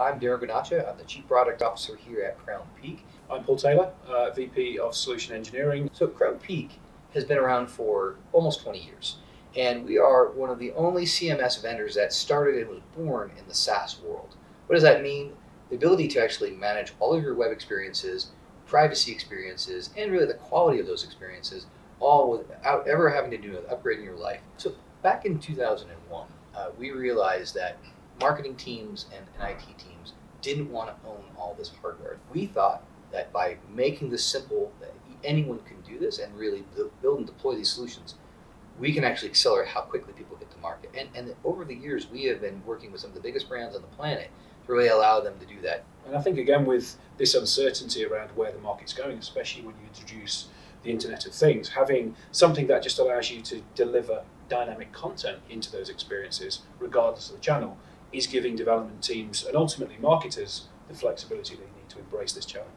I'm Darren Guarnaccia. I'm the Chief Product Officer here at Crown Peak. I'm Paul Taylor, uh, VP of Solution Engineering. So, Crownpeak has been around for almost 20 years, and we are one of the only CMS vendors that started and was born in the SaaS world. What does that mean? The ability to actually manage all of your web experiences, privacy experiences, and really the quality of those experiences, all without ever having to do with upgrading your life. So, back in 2001, uh, we realized that marketing teams and, and IT teams didn't want to own all this hardware. We thought that by making this simple, that anyone can do this and really build and deploy these solutions, we can actually accelerate how quickly people get to market. And, and over the years, we have been working with some of the biggest brands on the planet to really allow them to do that. And I think, again, with this uncertainty around where the market's going, especially when you introduce the Internet of Things, having something that just allows you to deliver dynamic content into those experiences, regardless of the channel, is giving development teams and ultimately marketers the flexibility they need to embrace this challenge.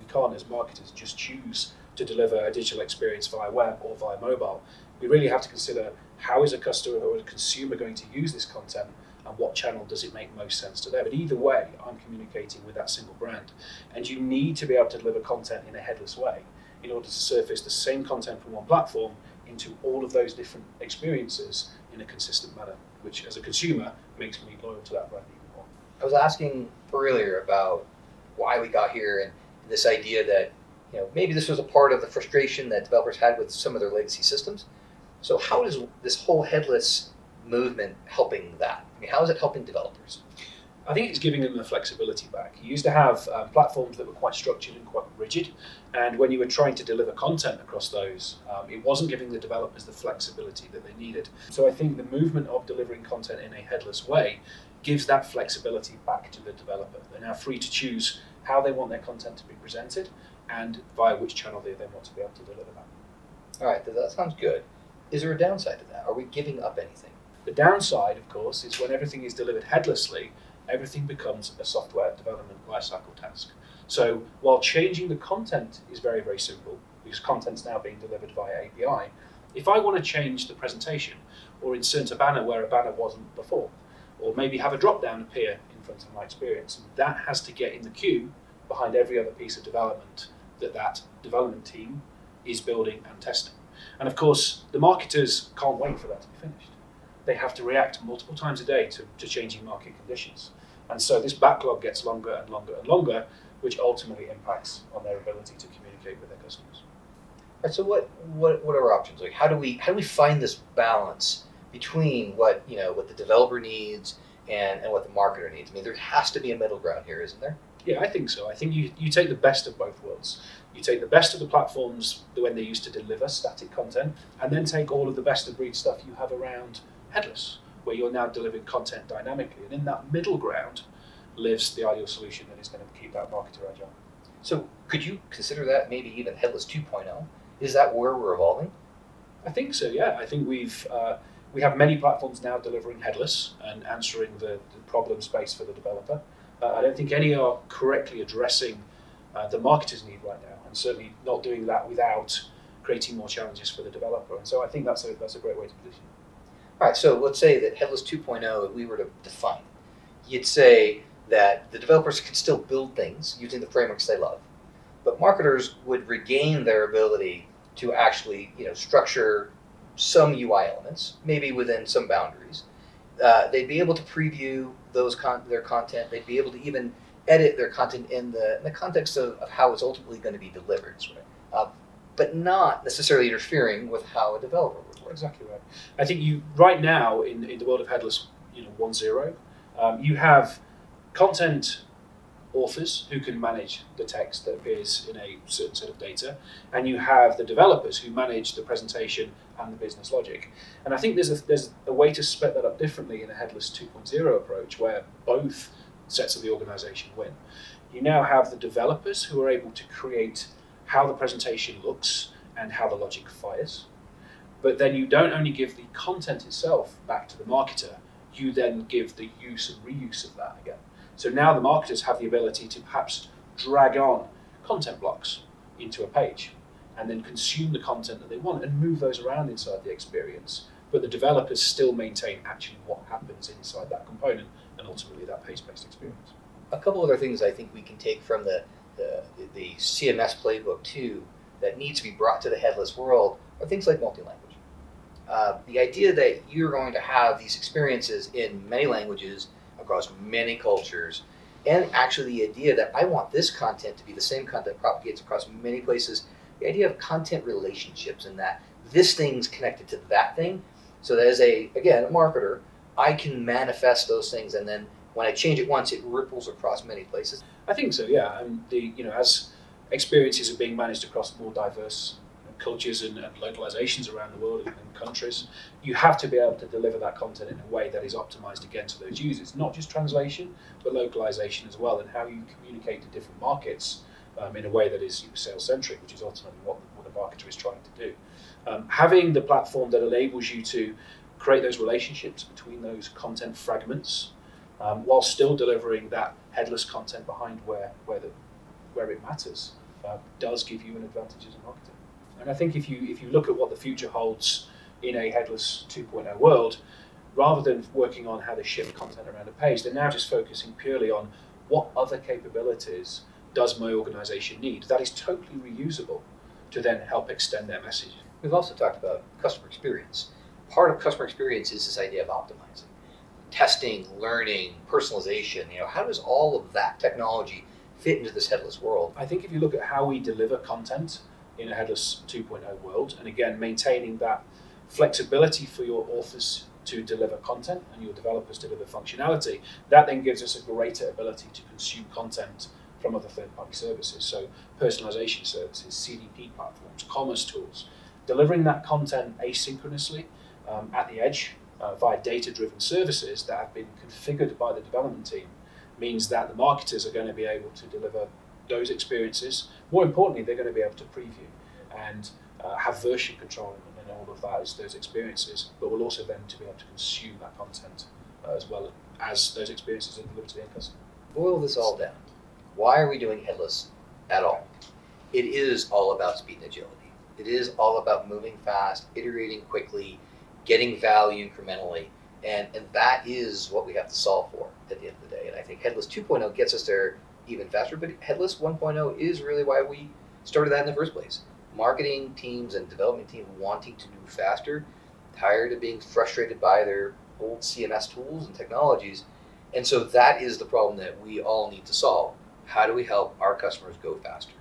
We can't, as marketers, just choose to deliver a digital experience via web or via mobile. We really have to consider how is a customer or a consumer going to use this content and what channel does it make most sense to them. But either way, I'm communicating with that single brand. And you need to be able to deliver content in a headless way in order to surface the same content from one platform into all of those different experiences in a consistent manner, which as a consumer makes me loyal to that brand even more. I was asking earlier about why we got here and this idea that you know maybe this was a part of the frustration that developers had with some of their legacy systems. So how is this whole headless movement helping that? I mean, how is it helping developers? I think it's giving them the flexibility back. You used to have um, platforms that were quite structured and quite rigid, and when you were trying to deliver content across those, um, it wasn't giving the developers the flexibility that they needed. So I think the movement of delivering content in a headless way gives that flexibility back to the developer. They're now free to choose how they want their content to be presented and via which channel they then want to be able to deliver that. All right, that sounds good. Is there a downside to that? Are we giving up anything? The downside, of course, is when everything is delivered headlessly, everything becomes a software development lifecycle task. So while changing the content is very, very simple, because content's now being delivered via API, if I want to change the presentation or insert a banner where a banner wasn't before, or maybe have a drop down appear in front of my experience, that has to get in the queue behind every other piece of development that that development team is building and testing. And of course, the marketers can't wait for that to be finished. They have to react multiple times a day to, to changing market conditions. And so this backlog gets longer and longer and longer, which ultimately impacts on their ability to communicate with their customers. Right, so what, what, what are our options? Like how do we how do we find this balance between what you know what the developer needs and, and what the marketer needs? I mean there has to be a middle ground here, isn't there? Yeah, I think so. I think you, you take the best of both worlds. You take the best of the platforms when they used to deliver static content, and then take all of the best of breed stuff you have around headless where you're now delivering content dynamically. And in that middle ground lives the ideal solution that is going to keep that marketer agile. So could you consider that maybe even headless 2.0? Is that where we're evolving? I think so. Yeah, I think we've uh, we have many platforms now delivering headless and answering the, the problem space for the developer. Uh, I don't think any are correctly addressing uh, the marketer's need right now, and certainly not doing that without creating more challenges for the developer. And so I think that's a that's a great way to position. All right, so let's say that Headless 2.0, if we were to define, you'd say that the developers can still build things using the frameworks they love, but marketers would regain their ability to actually, you know, structure some UI elements, maybe within some boundaries. Uh, they'd be able to preview those con- their content. They'd be able to even edit their content in the, in the context of, of how it's ultimately going to be delivered, uh, but not necessarily interfering with how a developer exactly right. I think you right now in, in the world of headless, you know, one zero, um, you have content authors who can manage the text that appears in a certain set of data, and you have the developers who manage the presentation and the business logic. And I think there's a, there's a way to split that up differently in a headless 2.0 approach where both sets of the organization win. You now have the developers who are able to create how the presentation looks and how the logic fires. But then you don't only give the content itself back to the marketer, you then give the use and reuse of that again. So now the marketers have the ability to perhaps drag on content blocks into a page and then consume the content that they want and move those around inside the experience. But the developers still maintain actually what happens inside that component and ultimately that page based experience. A couple other things I think we can take from the, the, the CMS playbook too that needs to be brought to the headless world are things like multi-language. Uh, the idea that you're going to have these experiences in many languages across many cultures, and actually the idea that I want this content to be the same content propagates across many places. The idea of content relationships and that this thing's connected to that thing, so that as a again a marketer, I can manifest those things, and then when I change it once, it ripples across many places. I think so. Yeah, and the you know as experiences are being managed across more diverse cultures and, and, localizations around the world and, countries, you have to be able to deliver that content in a way that is optimized against those users. Not just translation, but localization as well, and how you communicate to different markets um, in a way that is sales centric, which is ultimately what, what the marketer is trying to do. Um, having the platform that enables you to create those relationships between those content fragments um, while still delivering that headless content behind where, where, the, where it matters uh, does give you an advantage as a marketer. And I think if you if you look at what the future holds in a headless 2.0 world, rather than working on how to shift content around a page, they're now just focusing purely on what other capabilities does my organization need that is totally reusable to then help extend their message. We've also talked about customer experience. Part of customer experience is this idea of optimizing, testing, learning, personalization. You know, how does all of that technology fit into this headless world? I think if you look at how we deliver content in a headless 2.0 world. And again, maintaining that flexibility for your authors to deliver content and your developers to deliver functionality, that then gives us a greater ability to consume content from other third party services. So, personalization services, CDP platforms, commerce tools, delivering that content asynchronously um, at the edge uh, via data driven services that have been configured by the development team means that the marketers are going to be able to deliver those experiences. More importantly, they're going to be able to preview and uh, have version control and all of that as those experiences, but we'll also then to be able to consume that content uh, as well as those experiences are delivered to the end customer. Boil this all down. Why are we doing headless at all? It is all about speed and agility. It is all about moving fast, iterating quickly, getting value incrementally. And, and that is what we have to solve for at the end of the day. And I think Headless 2.0 gets us there even faster. But Headless 1.0 is really why we started that in the first place. Marketing teams and development team wanting to move faster, tired of being frustrated by their old CMS tools and technologies. And so that is the problem that we all need to solve. How do we help our customers go faster?